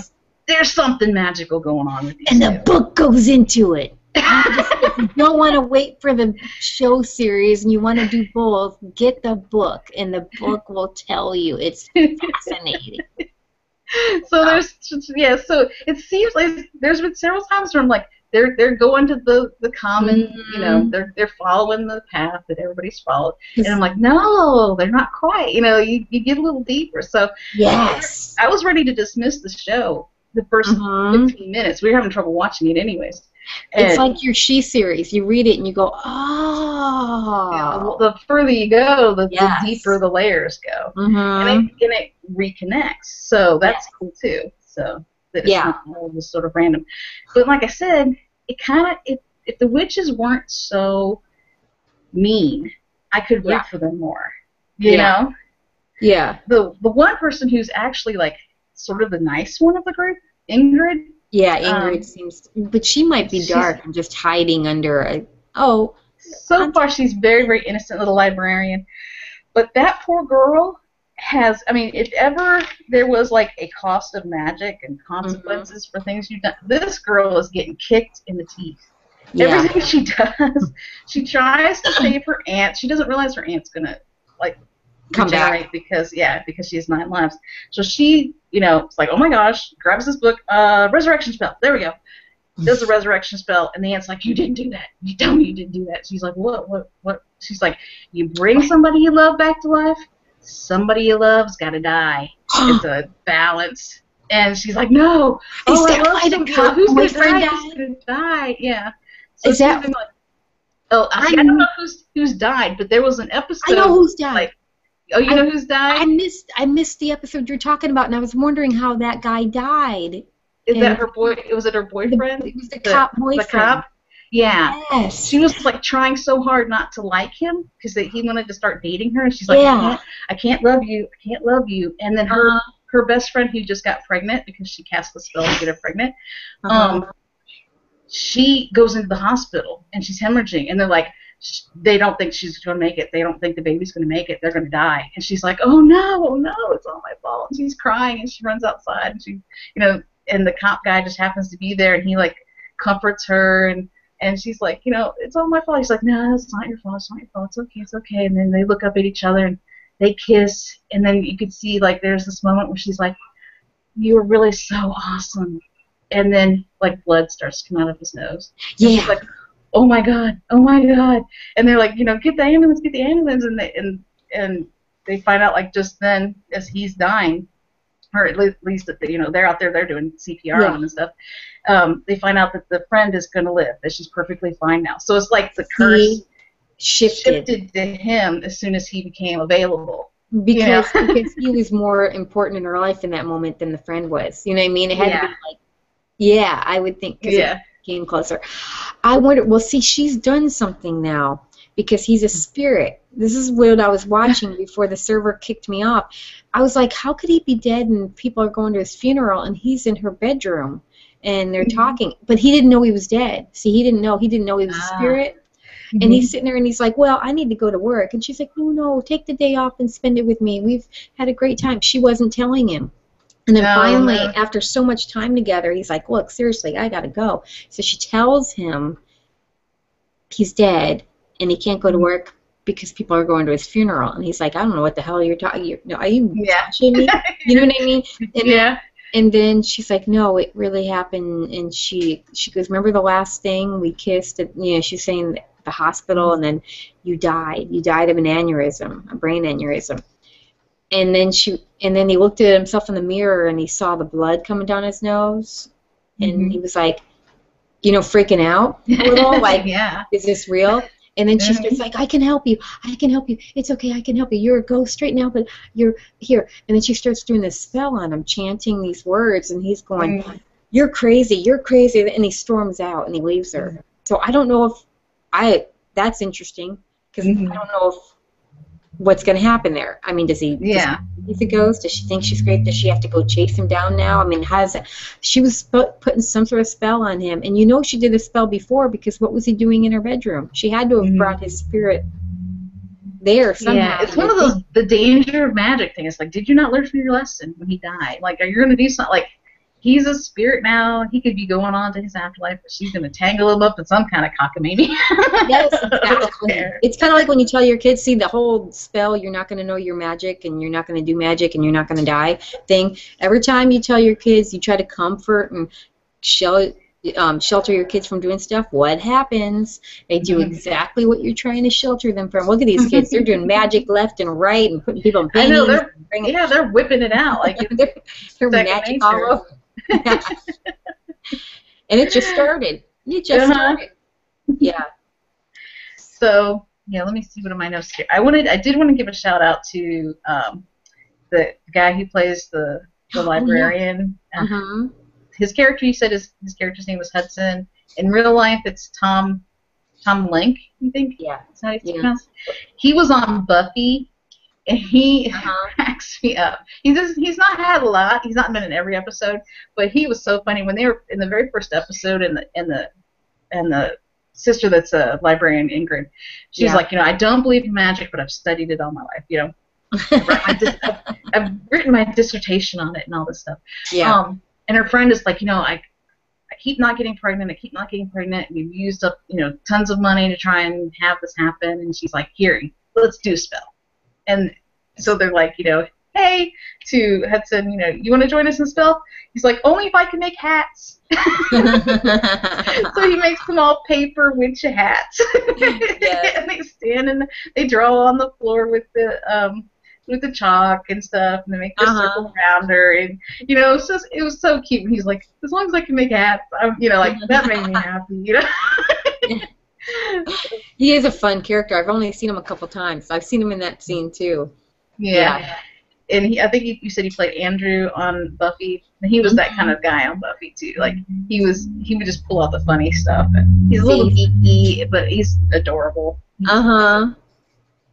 there's something magical going on with these and the two. book goes into it. (laughs) Just- if you don't want to wait for the show series and you want to do both, get the book, and the book will tell you. It's fascinating. (laughs) so there's yeah, so it seems like there's been several times where I'm like, they're they're going to the the common, you know, Mhm. they're they're following the path that everybody's followed, and I'm like, no, they're not quite. You know, you you get a little deeper. So Yes. I was ready to dismiss the show the 1st Mhm. 15 minutes. We were having trouble watching it anyways. It's like your Sidhe series. You read it and you go, Yeah, oh. the further you go, the, Yes. the deeper the layers go, Mhm. and, it, and it reconnects. So that's cool too. So that it's Yeah. not all just sort of random. But like I said, it kind of if if the witches weren't so mean, I could root Yeah. for them more. You Yeah. know, Yeah. the the one person who's actually like sort of the nice one of the group, Ingrid. Yeah, Ingrid Um, seems, but she might be dark and just hiding under a. Oh, So far, she's very, very innocent little librarian. But that poor girl has, I mean, if ever there was like a cost of magic and consequences for things you've done, this girl is getting kicked in the teeth. yeah. Everything she does, (laughs) she tries to save her aunt. She doesn't realize her aunt's gonna like Come back. because yeah, because she has nine lives. So she, you know, it's like, oh my gosh, grabs this book, uh, resurrection spell. There we go. Does the resurrection spell, and the aunt's like, you didn't do that. You tell me you didn't do that. She's like, what, what, what? She's like, you bring somebody you love back to life. Somebody you love's got to die. (gasps) it's a balance. And she's like, no. Is oh, I that I why the cop who's boyfriend die? Who's gonna die? Yeah. So is that? Like, oh, I, I, don't kn- know who's who's died, but there was an episode. I know who's died. like, oh, you I- know who's died? I missed I missed the episode you're talking about, and I was wondering how that guy died. Is that her boy? Was it her The, boyfriend? it was the, The- cop the boyfriend. cop. Yeah. Yes. She was like trying so hard not to like him because he wanted to start dating her, and she's like, Yeah. I, can't, I can't love you, I can't love you. And then her Uh-huh. her best friend who just got pregnant because she cast the spell to get her pregnant. Uh-huh. Um, she goes into the hospital and she's hemorrhaging, and they're like, they don't think she's going to make it. They don't think the baby's going to make it. They're going to die. And she's like, oh no, oh no, it's all my fault. And she's crying and she runs outside and she, you know, and the cop guy just happens to be there and he like comforts her and and she's like, you know, it's all my fault. He's like, no, it's not your fault. It's not your fault. It's okay. It's okay. And then they look up at each other and they kiss. And then you could see like there's this moment where she's like, you were really so awesome. And then like blood starts to come out of his nose. And yeah. She's like, oh my god, oh my god. And they're like, you know, get the ambulance, get the ambulance. And they and and they find out like just then as he's dying, or at least that you know they're out there they're doing CPR Yeah. on and stuff. um, they find out that the friend is going to live, that she's perfectly fine now. So it's like the curse shifted, shifted to him as soon as he became available. because Yeah. (laughs) because he was more important in her life in that moment than the friend was. You know what I mean? It had to Yeah. be like, yeah, I would think. 'cause it Yeah. came closer. I wonder. Well, see, she's done something now because he's a spirit. This is what I was watching (laughs) before the server kicked me off. I was like, how could he be dead and people are going to his funeral and he's in her bedroom and they're Mhm. talking? But he didn't know he was dead. See, he didn't know. He didn't know he was a Ah. spirit. And he's sitting there and he's like, Well, I need to go to work. And she's like, No, no, take the day off and spend it with me. We've had a great time. She wasn't telling him. And then No, finally, no. after so much time together, he's like, Look, seriously, I got to go. So she tells him he's dead and he can't go to work because people are going to his funeral. And he's like, I don't know what the hell you're talking. You're, no, are you Yeah. me? You know what I mean? (laughs) And yeah. and then she's like, "No, it really happened." And she she goes, "Remember the last thing we kissed?" At, you know, she's saying the hospital, and then you died. You died of an aneurysm, a brain aneurysm. And then she and then he looked at himself in the mirror and he saw the blood coming down his nose, and Mhm. he was like, you know, freaking out a little, (laughs) like, yeah. is this real? And then she starts like, I can help you. I can help you. It's okay. I can help you. You're a ghost right now, but you're here. And then she starts doing this spell on him, chanting these words, and he's going, Mm. You're crazy. You're crazy. And he storms out and he leaves her. So I don't know if I. That's interesting because Mhm. I don't know if what's going to happen there. I mean, does he? does Yeah. he's a ghost. Does she think she's great? Does she have to go chase him down now? I mean, that? She was sp- putting some sort of spell on him, and you know she did a spell before because what was he doing in her bedroom? She had to have Mhm. brought his spirit there somehow. Yeah, it's one of those the danger of magic thing. It's like, did you not learn from your lesson when he died? Like, are you going to do something? Like, he's a spirit now. He could be going on to his afterlife, but she's going to tangle him up in some kind of cockamamie. (laughs) Yes, exactly. It's kind of like when you tell your kids, see, the whole spell, you're not going to know your magic and you're not going to do magic and you're not going to die thing. Every time you tell your kids, you try to comfort and shel- um, shelter your kids from doing stuff, what happens? They do Mhm. exactly what you're trying to shelter them from. Look at these kids. They're doing (laughs) magic left and right and putting people in I know they're yeah, they're whipping it out. Like, (laughs) they're, they're magic nature. all over. (laughs) and it just started. It just Uh-huh. started. Yeah. So yeah, let me see what are my notes here. I wanted, I did want to give a shout out to um, the guy who plays the the (gasps) Oh, yeah. librarian. Uh, Uh-huh. His character, you said his his character's name was Hudson. In real life, it's Tom Tom Lenk. You think? Yeah. Is that how Yeah. He was on Buffy, and he Uh-huh. (laughs) cracks me up. He just he's not had a lot. He's not been in every episode, but he was so funny when they were in the very first episode. And the and the and the sister that's a librarian, Ingrid, she's Yeah. like, you know, I don't believe in magic, but I've studied it all my life. You know, I've, (laughs) dis- I've, I've written my dissertation on it and all this stuff. yeah. Um, and her friend is like, you know, I, I keep not getting pregnant. I keep not getting pregnant. We've used up, you know, tons of money to try and have this happen. And she's like, here, let's do a spell. And so they're like, you know, hey, to Hudson, you know, you want to join us in spell? He's like, only if I can make hats. (laughs) so he makes them all paper witch hats. Yeah. (laughs) and they stand and they draw on the floor with the um with the chalk and stuff, and they make the Uh-huh. circle around her, and you know, it was just it was so cute. And he's like, as long as I can make hats, I'm, you know, like that made me (laughs) happy, you know. He is a fun character. I've only seen him a couple times. I've seen him in that scene too. yeah. And he, I think he, you said he played Andrew on Buffy. He was that kind of guy on Buffy too. Like he was, he would just pull out the funny stuff. And he's a little geeky, but he's adorable. Uh huh.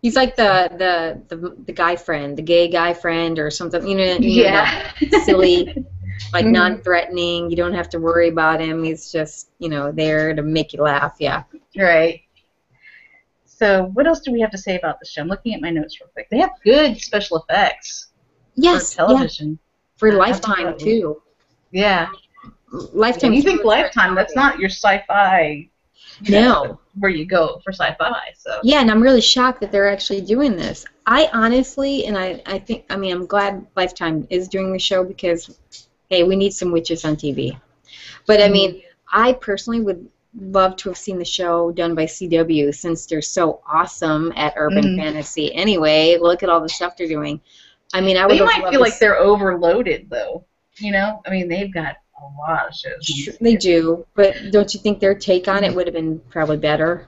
He's like the, the the the guy friend, the gay guy friend, or something. You know, you know, Yeah. that silly, (laughs) like Mhm. non-threatening. You don't have to worry about him. He's just you know there to make you laugh. Yeah. Right. So, what else do we have to say about the show? I'm looking at my notes real quick. They have good special effects Yes. for Yeah. television. For Yeah, Lifetime definitely. too. Yeah. Lifetime. you think Lifetime? That's not your sci-fi. you know, No. Where you go for sci-fi. So. Yeah, and I'm really shocked that they're actually doing this. I honestly, and I, I think, I mean, I'm glad Lifetime is doing the show because, hey, we need some witches on TV. But I mean, I personally would love to have seen the show done by CW since they're so awesome at urban Mhm. fantasy. Anyway, look at all the stuff they're doing. I mean, I would They might feel like they're overloaded though. You know, I mean, they've got a lot of shows. They do, but don't you think their take on it would have been probably better?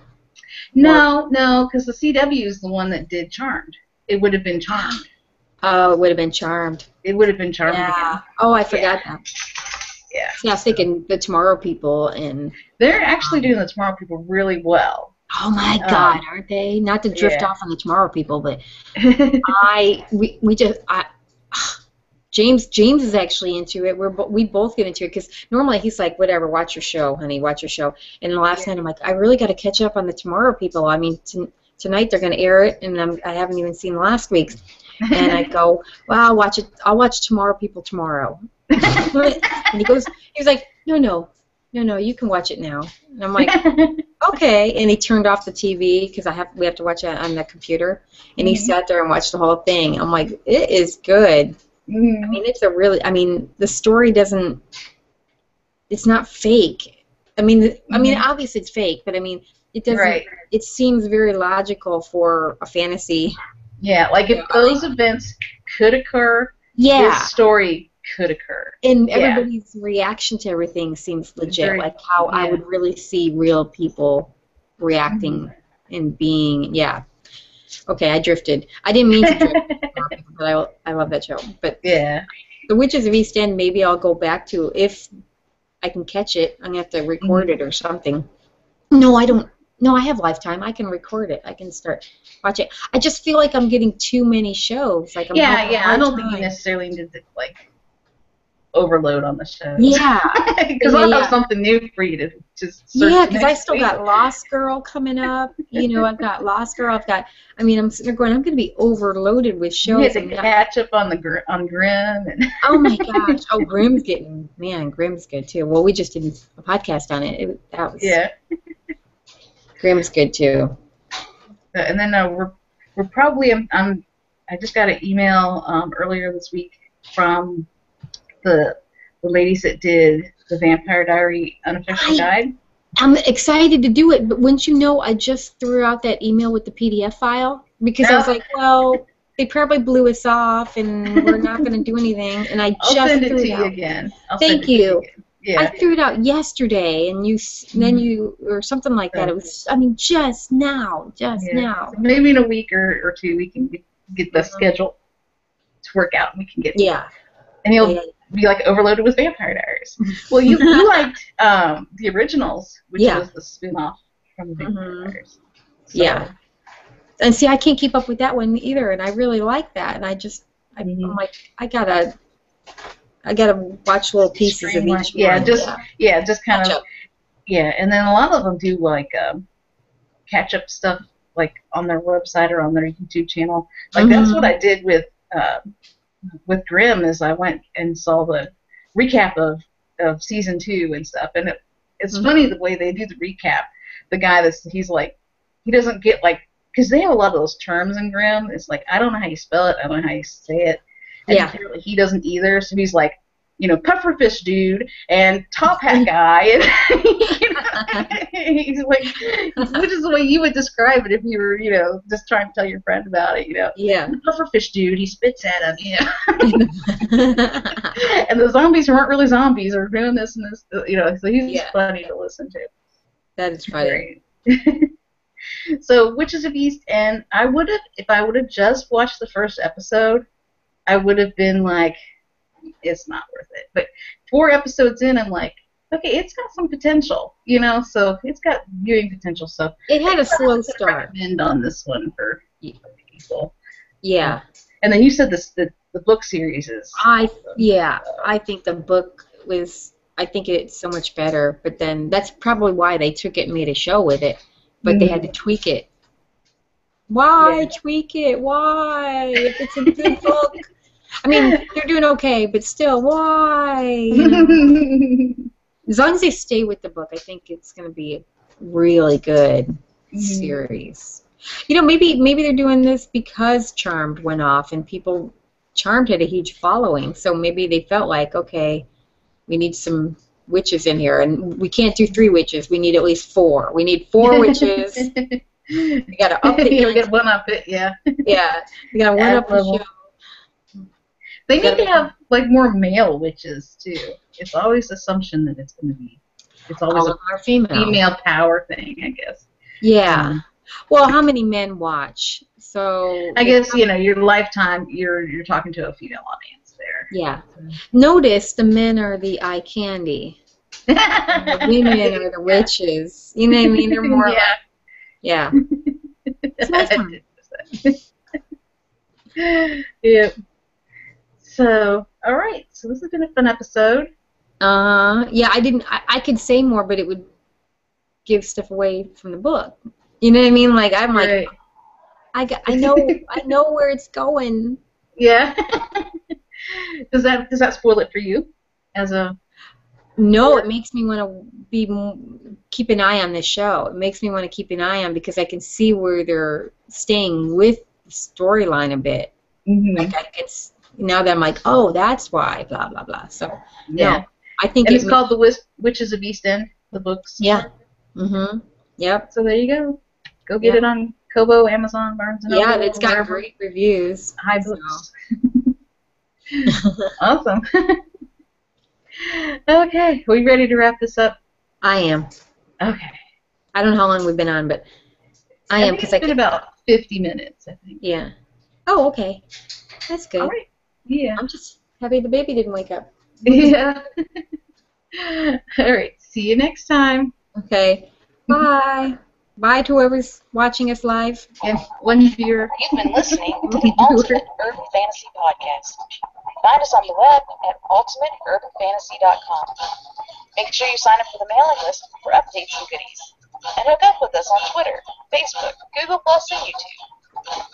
No, no, because the CW is the one that did Charmed. It would have been Charmed. Oh, it would have been Charmed. It would have been charming. Yeah. Oh, I forgot that. Yeah. See, I was thinking the Tomorrow People and They're actually doing the Tomorrow People really well. oh my Um, God, aren't they? Not to drift yeah. off on the Tomorrow People, but (laughs) I we we just I. (sighs) James James is actually into it. We're we both get into it because normally he's like, whatever, watch your show, honey, watch your show. And the last night I'm like, I really got to catch up on the Tomorrow People. I mean, t- tonight they're going to air it, and I'm, I haven't even seen last week's. And I go, well, I'll watch it. I'll watch Tomorrow People tomorrow. (laughs) and he goes, he was like, no, no, no, no, you can watch it now. And I'm like, (laughs) okay. And he turned off the TV because I have we have to watch it on the computer. And he Mhm. sat there and watched the whole thing. I'm like, it is good. I Mhm. mean, it's a really. I mean, the story doesn't. It's not fake. I mean, the- I mean, Mhm. obviously it's fake, but I mean, it doesn't. Right. It seems very logical for a fantasy. Yeah, like if those events could occur, Yeah. this story could occur. and Yeah. everybody's reaction to everything seems legit, Very- like how I would really see real people reacting Mm-hmm. and being. Yeah. Okay, I drifted. I didn't mean to (laughs) drift, but I, I love that show. But yeah. The Witches of East End, maybe I'll go back to if I can catch it. I'm gonna have to record it or something. No, I don't. No, I have Lifetime. I can record it. I can start watching. I just feel like I'm getting too many shows. Like I'm Yeah, yeah. I don't think you necessarily need to like overload on the show. Yeah. (laughs) Because I'll Yeah. have something new for you to just Yeah, because I still week. got Lost Girl coming up. You know, I've got Lost Girl. I've got. I mean, I'm sitting there going, I'm going to be overloaded with You shows. had I'm to catch up on the gr- on Grimm and oh my (laughs) gosh! Oh, Grimm's getting man. Grimm's good too. Well, we just did a podcast on it. it that was yeah. Grimm's good too. And then uh, we're we're probably I'm, I'm I just got an email um, earlier this week from the the ladies that did the Vampire Diary unofficial I- guide. I'm excited to do it, but wouldn't you know, I just threw out that email with the PDF file because I was like, (laughs) well, they probably blew us off, and we're not going to do anything. And I I'll just send it threw to it you out. again. I'll Thank send it to you. again. Yeah. I threw it out yesterday, and you s then you or something like that. It was, I mean, just now, just Yeah. now. So maybe in a week or, or two we can get, get the schedule to work out and we can get Yeah. and you'll Yeah. be like overloaded with Vampire Diaries. (laughs) well, you you liked um, the originals, which Yeah. was the spin-off from the Vampire Mhm. Diaries. So, Yeah. And see, I can't keep up with that one either, and I really like that. And I just, I, Mhm. I'm like, I gotta, I gotta watch little pieces of each yeah, one. just yeah, just kind of yeah, and then a lot of them do like um, catch up stuff like on their website or on their YouTube channel. Like that's Mhm. what I did with uh, with Grimm is I went and saw the recap of of season two and stuff, and it, it's Mhm. funny the way they do the recap. The guy that's he's like he doesn't get like because they have a lot of those terms in Grimm. It's like I don't know how you spell it, I don't know how you say it. And Yeah. apparently he doesn't either, so he's like, you know, pufferfish dude and top hat (laughs) guy, and (laughs) you know, (laughs) he's like, which is the way you would describe it if you were, you know, just trying to tell your friend about it, you know. Yeah. The pufferfish dude, he spits at him, you know. and the zombies weren't really zombies or doing this and this, you know. So he's Yeah. funny to listen to. that is funny. So Witches of East End, I would have if I would have just watched the first episode, I would have been like, it's not worth it. But four episodes in, I'm like, okay, it's got some potential, you know. So it's got viewing potential. So It had a slow start. recommend on this one for people. Yeah. And then you said this the the book series is. I yeah, I think the book was I think it's so much better, but then that's probably why they took it and made a show with it. But they had to mm-hmm. tweak it. Why Yeah. tweak it? Why? If it's a good book. I mean, they're doing okay, but still, why? As long as they stay with the book, I think it's going to be a really good Mhm. series. You know, maybe maybe they're doing this because Charmed went off and people Charmed had a huge following, so maybe they felt like, okay, we need some witches in here, and we can't do three witches. We need at least four. We need four (laughs) witches. We got to up the you get one up it, yeah. (laughs) Yeah, you got to one up level. show. They need to have like more male witches too. It's always assumption that it's to be. It's always All a female. female power thing, I guess. Yeah. Well, how many men watch? So I guess you know your lifetime. You're you're talking to a female audience there. Yeah. Notice the men are the eye candy. (laughs) The women are the witches. You know what I mean? They're more. like- yeah. yeah. It's nice time. So, all right. So this has been a fun episode. Uh, yeah. I didn't. I, I could say more, but it would give stuff away from the book. You know what I mean? Like I'm like Right. I, got, I know I (laughs) know where it's going. Yeah. (laughs) does that does that spoil it for you? As a No, it makes me want to be keep an eye on this show. It makes me want to keep an eye on because I can see where they're staying with the storyline a bit. Like I, it's now that I'm like, oh, that's why, blah blah blah. So yeah. no, I think And it it's called The Wis- Witches of East End, the books. Yeah. Mhm. Yep. So there you go. Go get it on Kobo, Amazon, Barnes and Noble. Yeah, it's got wherever. great reviews. high so. books. (laughs) awesome. (laughs) okay, we ready to wrap this up? I am. Okay. I don't know how long we've been on, but I am think because it's I been about 50 minutes, I think. Yeah. Oh, okay. That's good. All right. Yeah. I'm just happy the baby didn't wake up. Yeah. (laughs) All right. See you next time. Okay. Bye. Bye to whoever's watching us live. And one viewer. You've been listening to the Ultimate Urban Fantasy Podcast. Find us on the web at ultimateurbanfantasy.com. Make sure you sign up for the mailing list for updates and goodies. And hook up with us on Twitter, Facebook, Google Plus, and YouTube.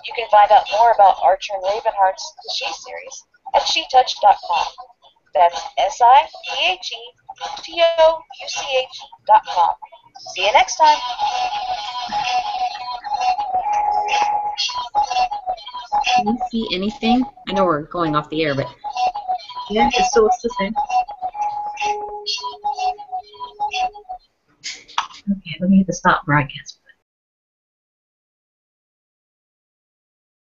You can find out more about Archer and Ravynheart's Sidhe series at SidheTouch.com. That's S-I-T-H-E-T-O-U-C-H dot com. See you next time. Can you see anything? I know we're going off the air, but Yeah, it's still it's the same. Okay, let me hit the stop broadcast.